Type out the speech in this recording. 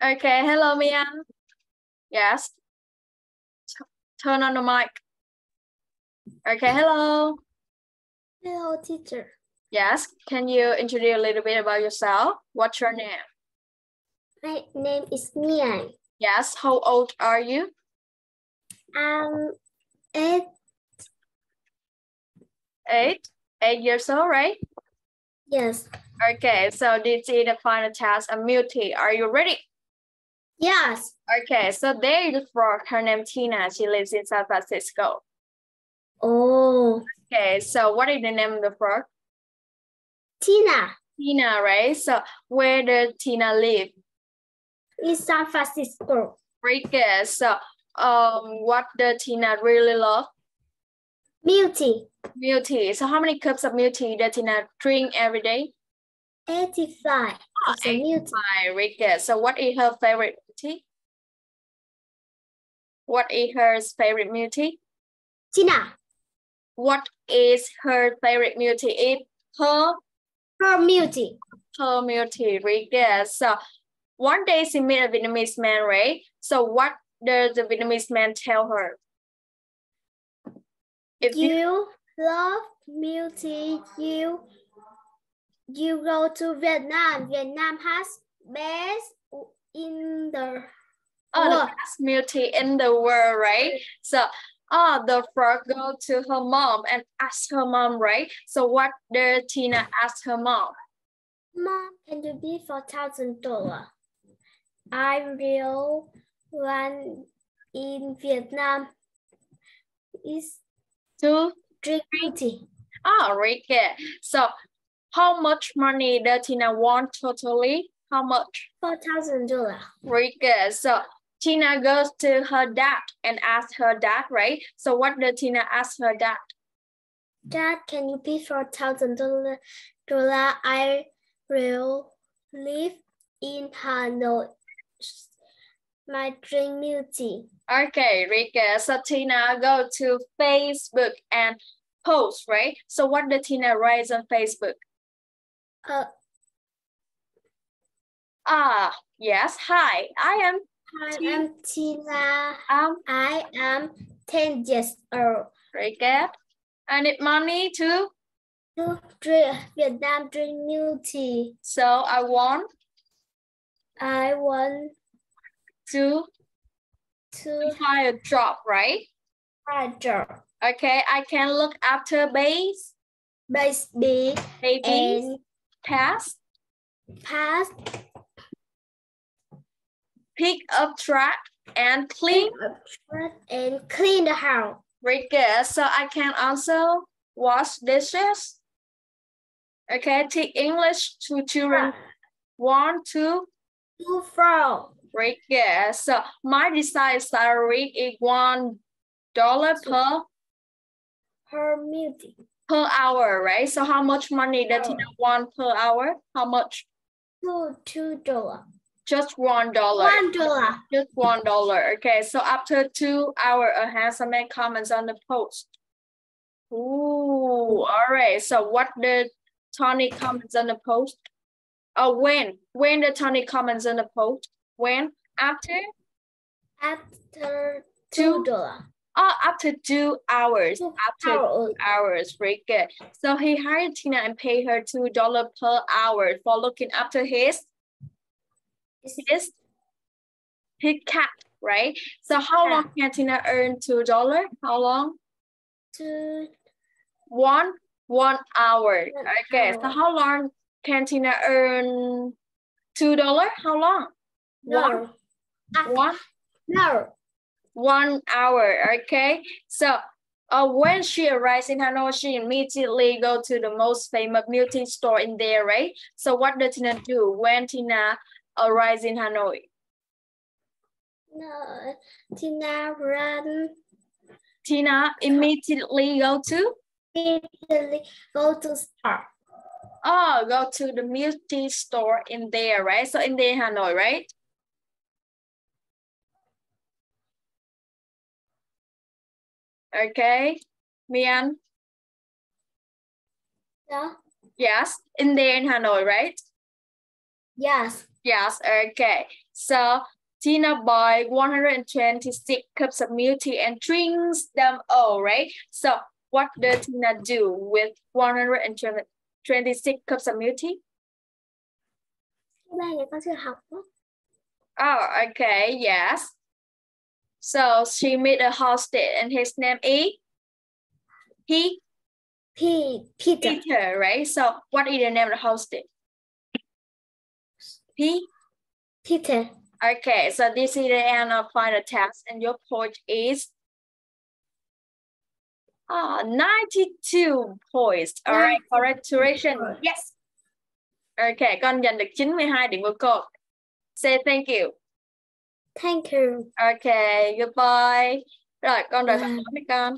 Okay, hello, My Anh. Yes. Turn on the mic. Okay, hello. Hello, teacher. Yes, can you introduce a little bit about yourself? What's your name? My name is My Anh. Yes, how old are you? I'm eight. Eight. Eight years old, right? Yes. Okay, so this is the final task of Multi. Are you ready? Yes. Okay, so there is a frog. Her name Tina. She lives in San Francisco. Oh, Okay, so what is the name of the frog? Tina Tina, right? So where does Tina live? in San Francisco. Very good. So um, what does Tina really love? Milk tea, Milk tea. So how many cups of milk tea does Tina drink every day? 85. It's a milk tea. Very good. So what is her favorite What is her favorite tea? Tina, What is her favorite tea? It's her her tea. her tea. Very good. So one day she met a Vietnamese man, right? So what does the Vietnamese man tell her? If you You love tea. You, you go to Vietnam. Vietnam has best in the oh, the world. best milk tea in the world, right? So oh, the frog go to her mom and ask her mom, right? So what did Tina ask her mom? Mom, can you be for thousand dollar? I will one in Vietnam is To drink milk tea. oh, very good. So how much money does Tina want totally? How much? Four thousand dollar. Very good. So Tina goes to her dad and asks her dad, right? So what does Tina ask her dad? Dad, can you pay for thousand dollar? Dollar, I will live in Hanoi. My dream milk. Okay, good. So Tina go to Facebook and post, right? So what did Tina write on Facebook? Uh, Ah, yes. Hi, I am. I Tea. am Tina. Um, I am ten years old. very good. I need money too. To drink Vietnam drink milk tea. So I want I want to to buy a job, right? charger. Okay, I can look after base, Baby babies, and pets, pass pick up trash, and clean. and clean the house. Very good. So I can also wash dishes. Okay, take English to children. One, two, Two from Very good. So my desired salary is one dollar per per music. per hour, right? So how much money does Tina want per hour? How much? Two two dollar. Just one dollar. One dollar. Just one dollar. Okay. So after two hour, a handsome man comments on the post. Ooh. All right. So what did Tony comments on the post? Oh, when? When did Tony comments on the post? When? After? After Two. two dollar. Oh, after two hours. Two After hours. hours, very good. So he hired Tina and paid her two dollar per hour for looking after his his his cat, right? So how long can Tina earn two dollar? How long? Two One one hour. One Okay. So how long can Tina earn two dollar? How long? no. Ah, One No. one hour. Okay. So uh, when she arrives in Hanoi, she immediately go to the most famous beauty store in there, right? So what does Tina do when Tina arrives in Hanoi? No. Tina run Tina immediately go to immediately go to store. oh go to the beauty store in there, right? So in there Hanoi, right? Okay, My Anh. Yeah. Yes, in there in Hanoi, right? Yes. Yes, okay. So Tina buy 126 cups of milk tea and drinks them all, right? So what does Tina do with 126 cups of milk tea? Ba này con chưa học đó. Oh, okay, yes. So she made a hostage and his name is he P Peter. Peter, right? So what is the name of the hostage? P Peter. Okay, so this is the end of final test, and your point is ah 92 points. All right, correct correction. Yes. Okay, con giành được 92 điểm của cô. Say thank you. Thank you. Okay, goodbye. Rồi, con đợi phản Bye. hồi mấy con.